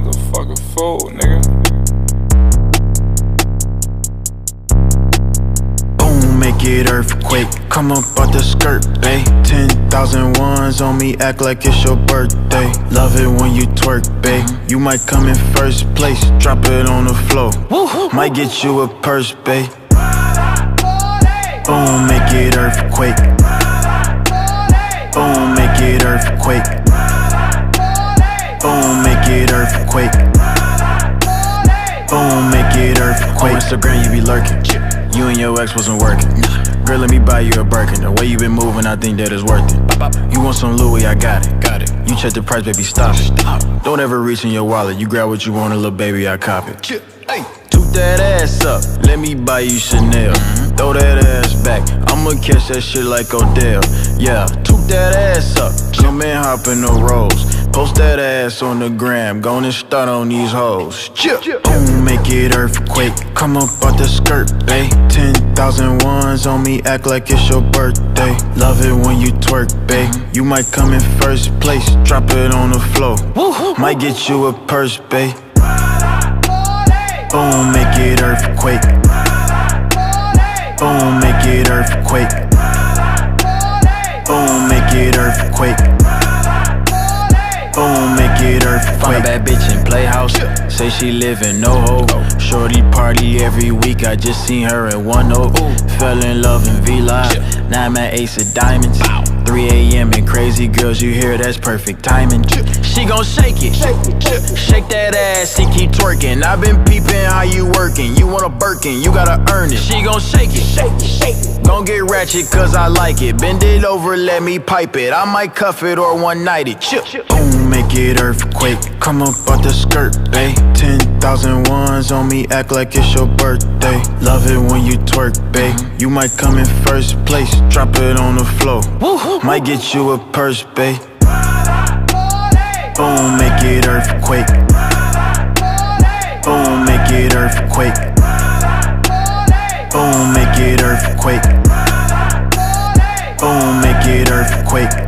motherfucker fool, nigga. Boom, make it earthquake. Come up out the skirt, babe. Ten thousand ones on me, act like it's your birthday. Love it when you twerk, babe. You might come in first place, drop it on the floor. Might get you a purse, babe. Boom, make it earthquake. Earthquake. Boom, make it earthquake. On Instagram, you be lurking. You and your ex wasn't working. Girl, let me buy you a Birkin. The way you been moving, I think that is worth it. You want some Louis? I got it. Got it. You check the price, baby, stop it. Don't ever reach in your wallet. You grab what you want, little baby, I cop it. Toot that ass up, let me buy you Chanel. Throw that ass back, I'ma catch that shit like Odell. Yeah, toot that ass up, come and hop in the rolls. Post that ass on the gram, go and start on these hoes. Boom, make it earthquake, come up out the skirt, babe. 10,000 ones on me, act like it's your birthday. Love it when you twerk, babe. You might come in first place, drop it on the floor. Might get you a purse, babe. Boom, make it earthquake. Boom, make it earthquake. A bad bitch in Playhouse. Say she live in NoHo. Shorty party every week. I just seen her at 1 Fell in love in V Live. Now I'm at Ace of Diamonds. 3 a.m. and crazy girls, you hear that's perfect timing. She gon' shake it, shake that ass and keep twerking. i been peeping how you working. You want a Birkin, you gotta earn it. She gon' shake it, shake it, shake it. Gon' get ratchet cause I like it. Bend it over, let me pipe it. I might cuff it or one night it. Chip. Boom, make it earthquake. Come up out the skirt, babe. 10,000 ones on me, act like it's your birthday. Love it when you twerk, babe. You might come in first place, drop it on the floor. Might get you a purse, babe. It earthquake. Boom, make it earthquake. Boom, make it earthquake. Boom, make it earthquake.